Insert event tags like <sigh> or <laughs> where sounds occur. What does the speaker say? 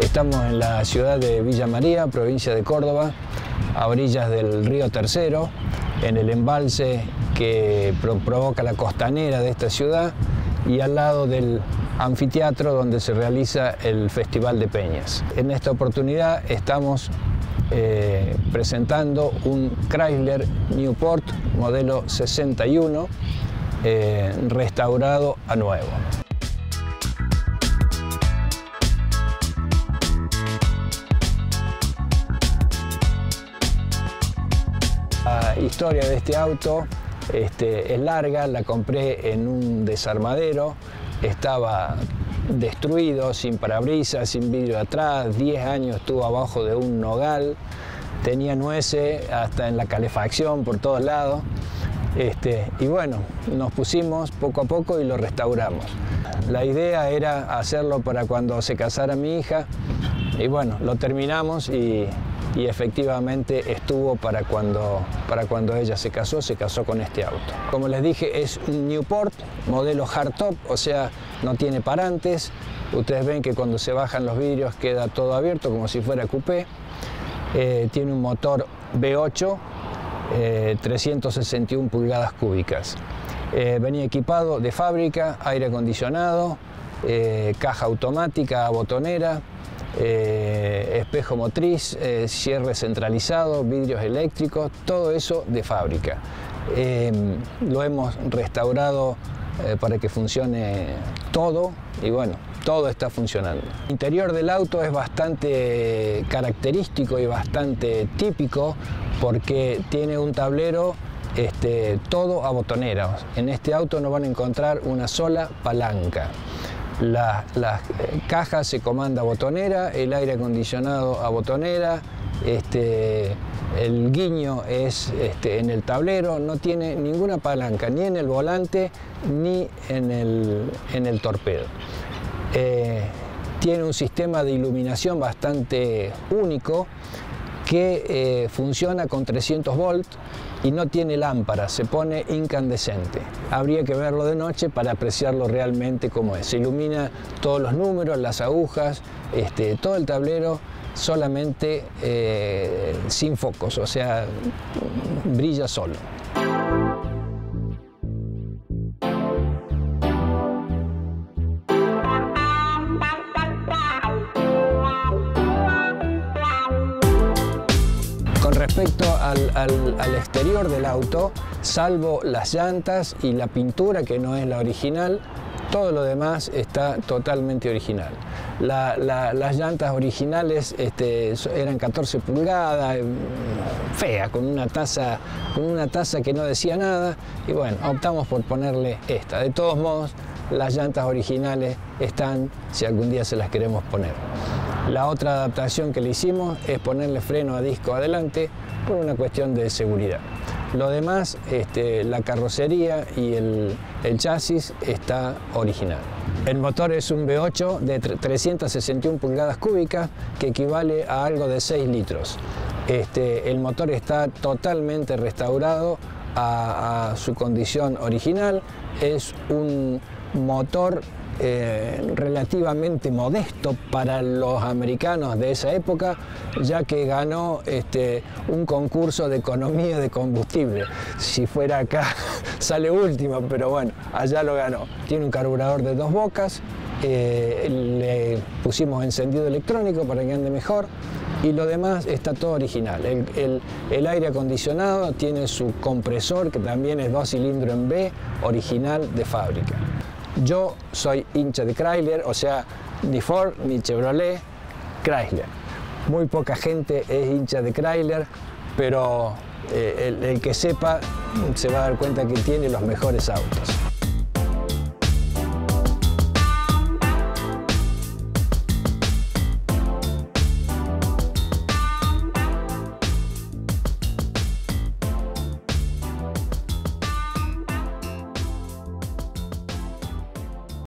Estamos en la ciudad de Villa María, provincia de Córdoba, a orillas del río Tercero, en el embalse que provoca la costanera de esta ciudad y al lado del anfiteatro donde se realiza el Festival de Peñas. En esta oportunidad estamos eh, presentando un Chrysler Newport modelo 61 eh, restaurado a nuevo. La historia de este auto este, es larga, la compré en un desarmadero, estaba destruido, sin parabrisas, sin vidrio atrás, 10 años estuvo abajo de un nogal, tenía nueces hasta en la calefacción por todos lados. Este, y bueno, nos pusimos poco a poco y lo restauramos. La idea era hacerlo para cuando se casara mi hija y bueno, lo terminamos y y efectivamente estuvo para cuando, para cuando ella se casó, se casó con este auto. Como les dije, es un Newport, modelo hardtop, o sea, no tiene parantes. Ustedes ven que cuando se bajan los vidrios queda todo abierto como si fuera coupé. Eh, tiene un motor V8, 361 eh, pulgadas cúbicas. Eh, venía equipado de fábrica, aire acondicionado, caja automática, botonera, eh, espejo motriz, eh, cierre centralizado, vidrios eléctricos, todo eso de fábrica. Eh, lo hemos restaurado para que funcione todo y bueno, todo está funcionando. El interior del auto es bastante característico y bastante típico porque tiene un tablero este, todo a botonera. En este auto no van a encontrar una sola palanca. Las eh, cajas se comanda a botonera, el aire acondicionado a botonera, este, el guiño es este, en el tablero, no tiene ninguna palanca, ni en el volante ni en el, torpedo. Eh, tiene un sistema de iluminación bastante único que eh, funciona con 300 volts y no tiene lámpara, se pone incandescente. Habría que verlo de noche para apreciarlo realmente como es. Se ilumina todos los números, las agujas, este, todo el tablero solamente eh, sin focos, o sea, brilla solo. Respecto al, exterior del auto, salvo las llantas y la pintura que no es la original, todo lo demás está totalmente original. las llantas originales este, eran 14 pulgadas, eh, fea, con una, taza, con una taza que no decía nada, y bueno, optamos por ponerle esta. De todos modos, las llantas originales están si algún día se las queremos poner. La otra adaptación que le hicimos es ponerle freno a disco adelante por una cuestión de seguridad. Lo demás, este, la carrocería y el, chasis está original. El motor es un V8 de 361 pulgadas cúbicas que equivale a algo de 6 litros. Este, el motor está totalmente restaurado a su condición original. Es un motor eh, relativamente modesto para los americanos de esa época, ya que ganó este, un concurso de economía de combustible. Si fuera acá <laughs> sale último, pero bueno, allá lo ganó. Tiene un carburador de dos bocas, eh, le pusimos encendido electrónico para que ande mejor y lo demás está todo original. el, aire acondicionado tiene su compresor que también es dos cilindros en B, original de fábrica. Yo soy hincha de Chrysler, o sea, ni Ford ni Chevrolet, Chrysler. Muy poca gente es hincha de Chrysler, pero eh, el que sepa se va a dar cuenta que tiene los mejores autos.